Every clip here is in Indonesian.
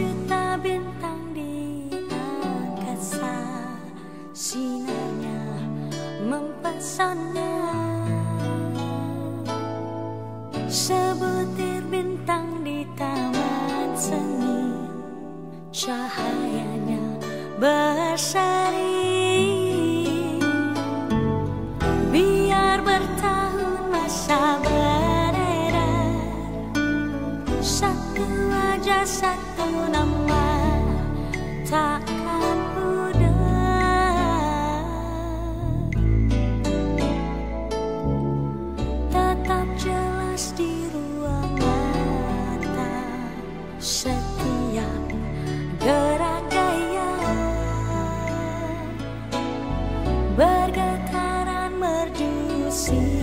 sejuta bintang di angkasa Sinarnya mempesona. Sebutir bintang di taman seni Cahayanya berseri. Biar bertahun masa beredar Satu wajah satu setiap gerak gaya bergetaran merdu si.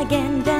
again down.